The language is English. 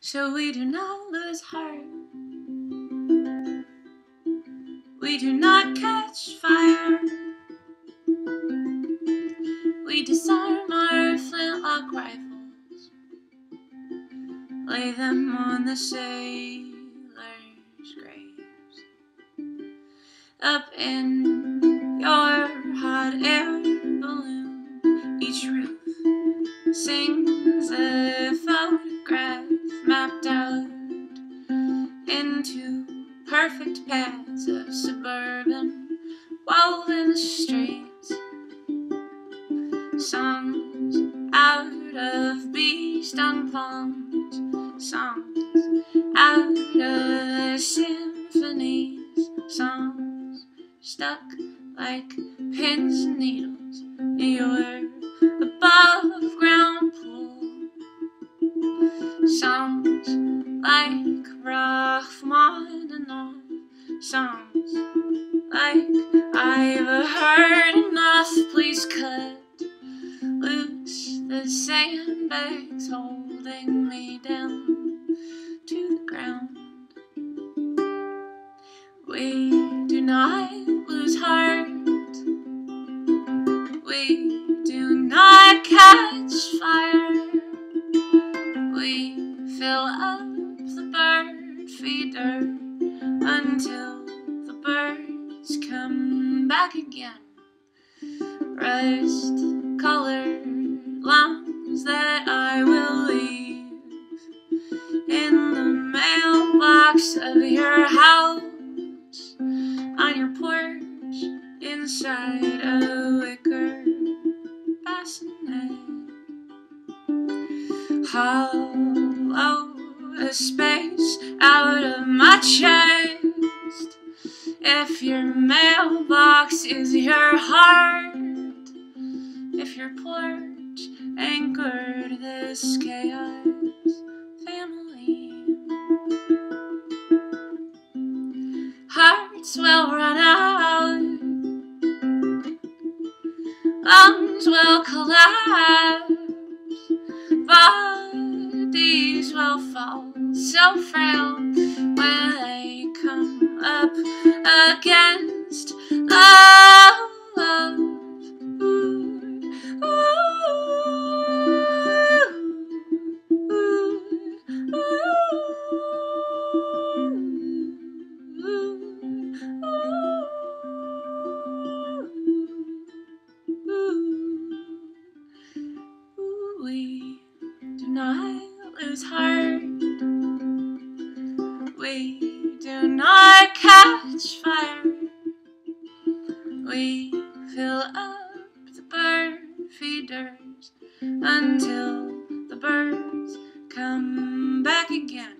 so we do not lose heart. We do not catch fire. We disarm our flintlock rifles, lay them on the sailors' graves. Up in your hot air balloon, each roof sings mapped out into perfect paths of suburban woven streets. Songs out of bee stung palms, songs out of symphonies, songs stuck like pins and needles in your Rachmaninoff, songs like I've heard enough, please cut loose the sandbags holding me down to the ground. We do not lose heart. We do not catch fire. Until the birds come back again. Rust colored lungs that I will leave in the mailbox of your house, on your porch, inside a wicker bassinet. Hollow a space out of my chest. If your mailbox is your heart, if your porch anchored this chaos family, hearts will run out, lungs will collapse, bodies will fall so frail when they come up against love. We do not lose heart. We do not catch fire. We fill up the bird feeders until the birds come back again.